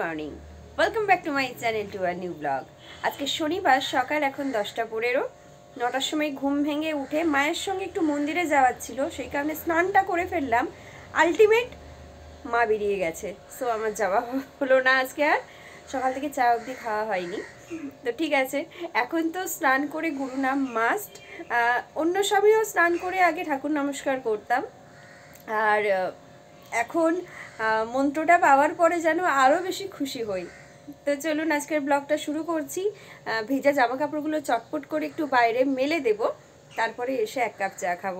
Morning welcome back to my channel to our new vlog আজকে শনিবার, সকাল এখন দশটা পনেরো। নটার সময় ঘুম ভেঙে উঠে মায়ের সঙ্গে একটু মন্দিরে যাওয়ার ছিল, সেই কারণে স্নানটা করে ফেললাম। আলটিমেট মা বেরিয়ে গেছে। সো আমার যাওয়া হলো না আজকে আর। সকাল থেকে চা অবধি খাওয়া হয়নি। তো ঠিক আছে, এখন তো স্নান করে গুরু নাম মাস্ট অন্য সময়ও স্নান করে আগে ঠাকুর নমস্কার করতাম। আর এখন মন্ত্রটা পাওয়ার পরে যেন আরও বেশি খুশি হই। তো চলুন আজকের ব্লগটা শুরু করছি। ভেজা জামা কাপড়গুলো চটপট করে একটু বাইরে মেলে দেব, তারপরে এসে এক কাপ চা খাব।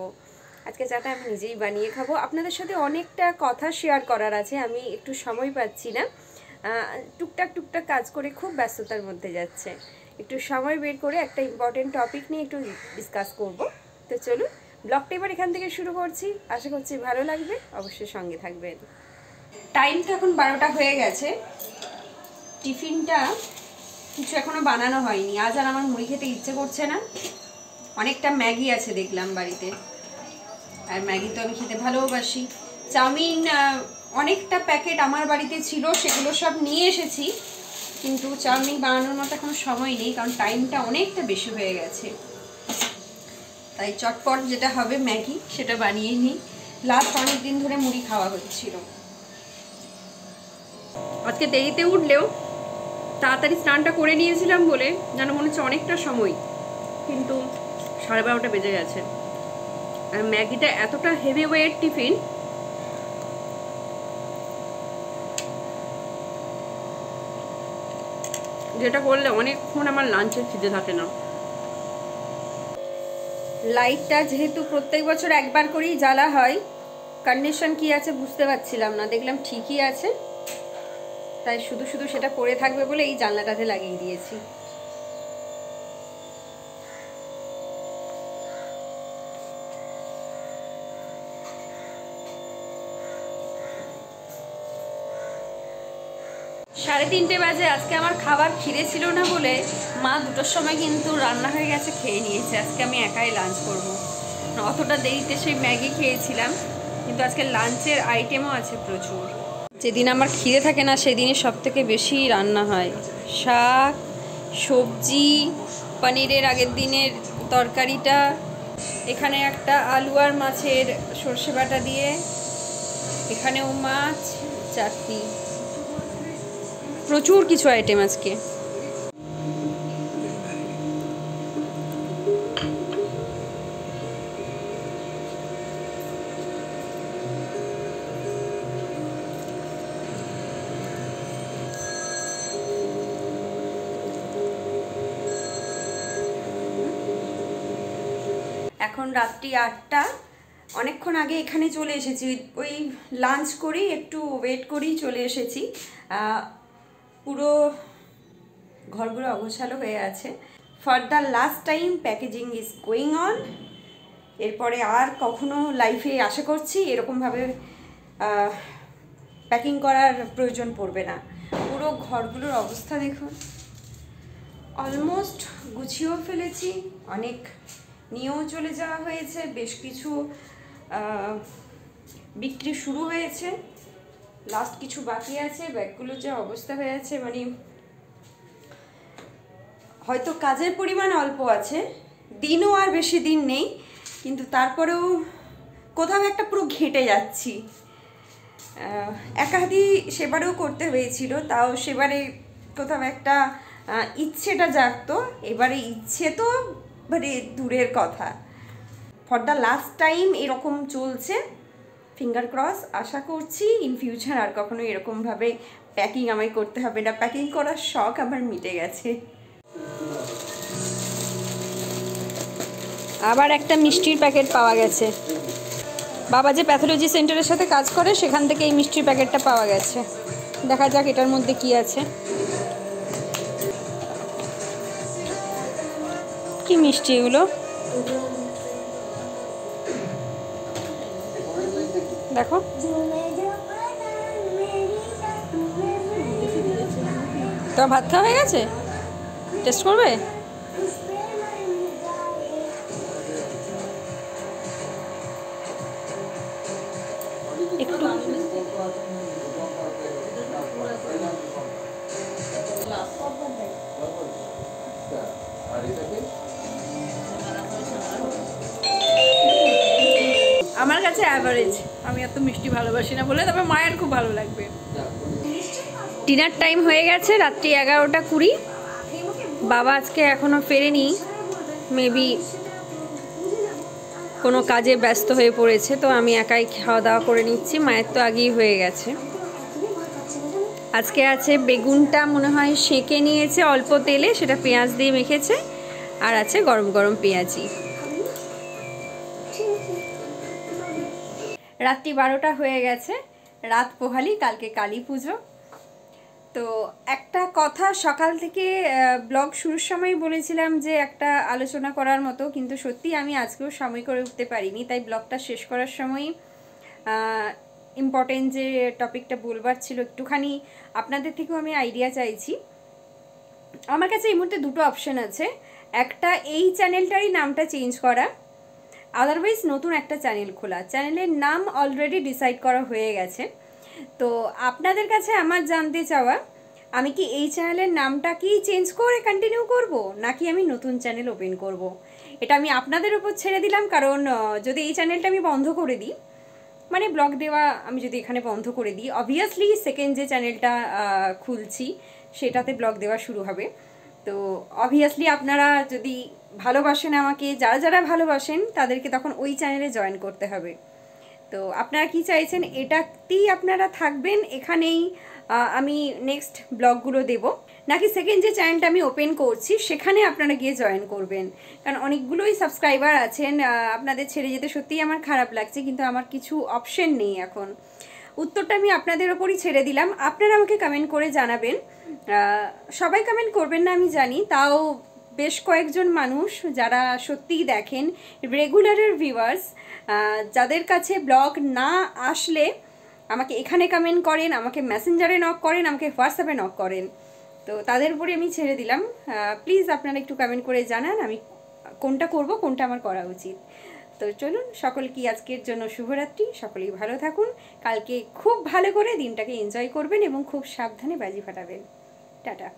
আজকে চাটা আমি নিজেই বানিয়ে খাব। আপনাদের সাথে অনেকটা কথা শেয়ার করার আছে, আমি একটু সময় পাচ্ছি না। টুকটাক টুকটাক কাজ করে খুব ব্যস্ততার মধ্যে যাচ্ছে। একটু সময় বের করে একটা ইম্পর্টেন্ট টপিক নিয়ে একটু ডিসকাস করব। তো চলুন ব্লগটা এবার এখান থেকে শুরু করছি। আশা করছি ভালো লাগবে। অবশ্যই সঙ্গে থাকবেন। টাইম তো এখন বারোটা হয়ে গেছে। টিফিনটা কিছু এখনও বানানো হয়নি। আজ আর আমার মুড়ি খেতে ইচ্ছে করছে না। অনেকটা ম্যাগি আছে দেখলাম বাড়িতে। আর ম্যাগি তো আমি খেতে ভালোবাসি। চাউমিন অনেকটা প্যাকেট আমার বাড়িতে ছিল, সেগুলো সব নিয়ে এসেছি। কিন্তু চাউমিন বানানোর মতো এখন সময় নেই, কারণ টাইমটা অনেকটা বেশি হয়ে গেছে। তাই চটপট যেটা হবে ম্যাগি, সেটা বানিয়ে নিই। লাস্ট অনেক দিন ধরে মুড়ি খাওয়া হচ্ছিল। আজকে দেরিতে উঠলেও তাড়াতাড়ি স্নানটা করে নিয়েছিলাম বলে যেন মনে হচ্ছে অনেকটা সময়। কিন্তু সাড়ে বারোটা বেজে গেছে। আর ম্যাগিটা এতটা হেভি ওয়েট টিফিন যেটা করলে অনেকক্ষণ আমার লাঞ্চের খিদে থাকে না। লাইটটা যেহেতু প্রত্যেক বছর একবার করেই জ্বালা হয় কন্ডিশন কি আছে বুঝতে পারছিলাম না। দেখলাম ঠিকই আছে, তাই শুধু শুধু সেটা পড়ে থাকবে বলে এই জানলাটাতে লাগিয়ে দিয়েছি। সাড়ে তিনটে বাজে, আজকে আমার খাবার খিদে ছিল না বলে মা দুটোর সময় কিন্তু রান্না হয়ে গেছে, খেয়ে নিয়েছে। আজকে আমি একাই লাঞ্চ করব। অতটা দেরিতে সেই ম্যাগি খেয়েছিলাম, কিন্তু আজকে লাঞ্চের আইটেমও আছে প্রচুর। যেদিন আমার খিদে থাকে না, সেদিনই সব থেকে বেশি রান্না হয়। শাক, সবজি, পনিরের আগের দিনের তরকারিটা, এখানে একটা আলু আর মাছের সর্ষে বাটা দিয়ে, এখানেও মাছ, চাটনি। প্রচুর কিছু আইটেম আজকে। এখন রাত্রি আটটা। অনেকক্ষণ আগে এখানে চলে এসেছি। ওই লাঞ্চ করেই একটু ওয়েট করেই চলে এসেছি। পুরো ঘরগুলো অগোছালো হয়ে আছে। For the last time packaging is going on এরপরে আর কখনো লাইফে আশা করছি এরকমভাবে প্যাকিং করার প্রয়োজন পড়বে না। পুরো ঘরগুলোর অবস্থা দেখুন। অলমোস্ট গুছিয়েও ফেলেছি, অনেক নিয়েও চলে যাওয়া হয়েছে, বেশ কিছু বিক্রি শুরু হয়েছে। লাস্ট কিছু বাকি আছে ব্যাগগুলোর যা অবস্থা হয়ে আছে মানে হয়তো কাজের পরিমাণ অল্প আছে, দিনও আর বেশি দিন নেই, কিন্তু তারপরেও কোথাও একটা পুরো ঘেঁটে যাচ্ছি। একাধি সেবারেও করতে হয়েছিল, তাও সেবারে কোথাও একটা ইচ্ছেটা জাগতো, এবারে ইচ্ছে তো মানে দূরের কথা। ফর দ্য লাস্ট টাইম এরকম চলছে। ফিঙ্গার ক্রস আশা করছি ইন ফিউচার আর কখনো এরকমভাবে প্যাকিং আমায় করতে হবে না। প্যাকিং করার শখ আমার মিটে গেছে। আবার একটা মিষ্টির প্যাকেট পাওয়া গেছে। বাবা যে প্যাথোলজি সেন্টারের সাথে কাজ করে, সেখান থেকে এই মিষ্টির প্যাকেটটা পাওয়া গেছে। দেখা যাক এটার মধ্যে কি আছে। কি মিষ্টি এগুলো? দেখো। তোমার ভাত খাওয়া হয়ে গেছে? টেস্ট করবে? একটু। আমার কাছে অ্যাভারেজ আমি এত মিষ্টি ভালোবাসি না বলে তবে মায়ের খুব ভালো লাগবে। ডিনার টাইম হয়ে গেছে, রাত্রি এগারোটা কুড়ি। বাবা আজকে এখনও ফেরেনি। মেবি কোনো কাজে ব্যস্ত হয়ে পড়েছে, তো আমি একাই খাওয়া দাওয়া করে নিচ্ছি। মায়ের তো আগেই হয়ে গেছে। আজকে আছে বেগুনটা, মনে হয় সেঁকে নিয়েছে, অল্প তেলে, সেটা পেঁয়াজ দিয়ে মেখেছে। আর আছে গরম গরম পেঁয়াজি। রাত্রি বারোটা হয়ে গেছে, রাত পোহালি, কালকে কালী পুজো। তো একটা কথা সকাল থেকে ব্লগ শুরুর সময় বলেছিলাম যে একটা আলোচনা করার মতো, কিন্তু সত্যি আমি আজকেও সময় করে উঠতে পারিনি, তাই ব্লগটা শেষ করার সময় ইম্পর্টেন্ট যে টপিকটা বলবার ছিল একটুখানি, আপনাদের থেকেও আমি আইডিয়া চাইছি। আমার কাছে এই মুহূর্তে দুটো অপশন আছে, একটা এই চ্যানেলটারই নামটা চেঞ্জ করা আদারওয়াইজ নতুন একটা চ্যানেল খোলা। চ্যানেলের নাম অলরেডি ডিসাইড করা হয়ে গেছে। তো আপনাদের কাছে আমার জানতে চাওয়া, আমি কি এই চ্যানেলের নামটা কি চেঞ্জ করে কন্টিনিউ করব, নাকি আমি নতুন চ্যানেল ওপেন করব? এটা আমি আপনাদের উপর ছেড়ে দিলাম, কারণ যদি এই চ্যানেলটা আমি বন্ধ করে দিই মানে ব্লগ দেওয়া আমি যদি এখানে বন্ধ করে দিই অবভিয়াসলি সেকেন্ড যে চ্যানেলটা খুলছি, সেটাতে ব্লগ দেওয়া শুরু হবে। তো অবভিয়াসলি আপনারা যদি ভালোবাসেন আমাকে, যারা যারা ভালোবাসেন তাদেরকে তখন ওই চ্যানেলে জয়েন করতে হবে। তো আপনারা কি চাইছেন? এটাতেই আপনারা থাকবেন, এখানেই আমি নেক্সট ব্লগগুলো দেব। নাকি সেকেন্ড যে চ্যানেলটা আমি ওপেন করছি, সেখানে আপনারা গিয়ে জয়েন করবেন। কারণ অনেকগুলোই সাবস্ক্রাইবার আছেন আপনাদের ছেড়ে যেতে সত্যিই আমার খারাপ লাগছে, কিন্তু আমার কিছু অপশন নেই এখন। উত্তরটা আমি আপনাদের ওপরই ছেড়ে দিলাম। আপনারা আমাকে কমেন্ট করে জানাবেন। সবাই কমেন্ট করবেন না, আমি জানি। তাও বেশ কয়েকজন মানুষ যারা সত্যিই দেখেন রেগুলারের ভিউয়ার্স যাদের কাছে ব্লগ না আসলে আমাকে এখানে কমেন্ট করেন, আমাকে মেসেঞ্জারে নক করেন, আমাকে হোয়াটসঅ্যাপে নক করেন। তো তাদের উপরে আমি ছেড়ে দিলাম। প্লিজ আপনারা একটু কমেন্ট করে জানান, আমি কোনটা করব, কোনটা আমার করা উচিত। তো চলুন সকল কি আজকের জন্য শুভরাত্রি। সকলেই ভালো থাকুন। কালকে খুব ভালো করে দিনটাকে এনজয় করবেন এবং খুব সাবধানে বাজি ফাটাবেন। টাটা।